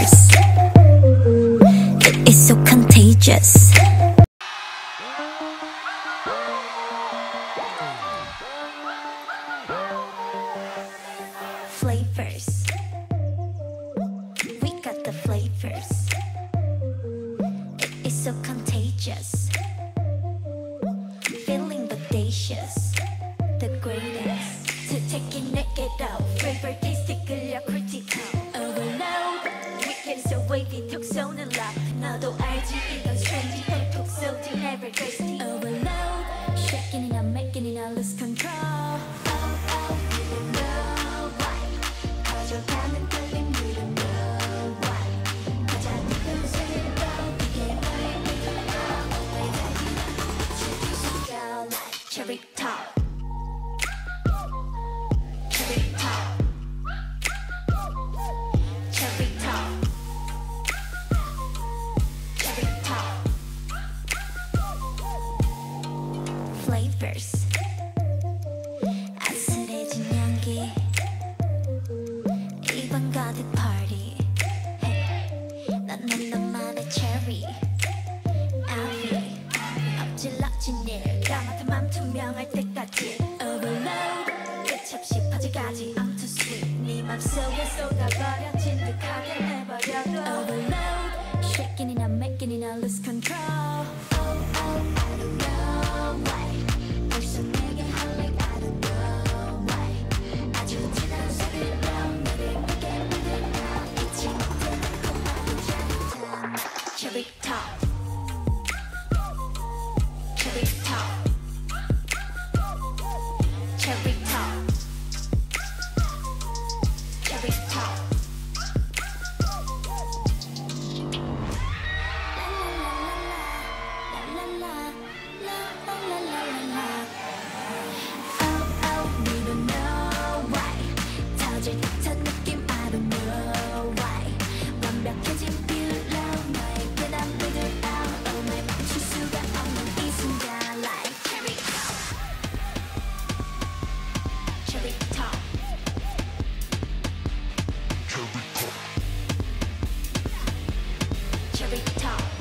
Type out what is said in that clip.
dangerous. It is so contagious. Flavors. We got the flavors. It is so contagious. Feeling audacious. The greatest. To take it, naked out. Flavor. wavy, 톡 쏘는 love. 너도 알지, 이건 trendy. 톡톡 쏘지, never thirsty. Overload. Shaking it up, making it up, lose control. Flavors. 아슬해진 향기. 입안 가득 party. 난난 너만의 cherry. Alfie. 엎질러진 일. 까맣게 맘 투명할 때까지. Overload. 끝 없이 퍼져가지. I'm too sweet. 네맘 속에 쏟아버려 진득하게 내버려둬. Top. cherry top.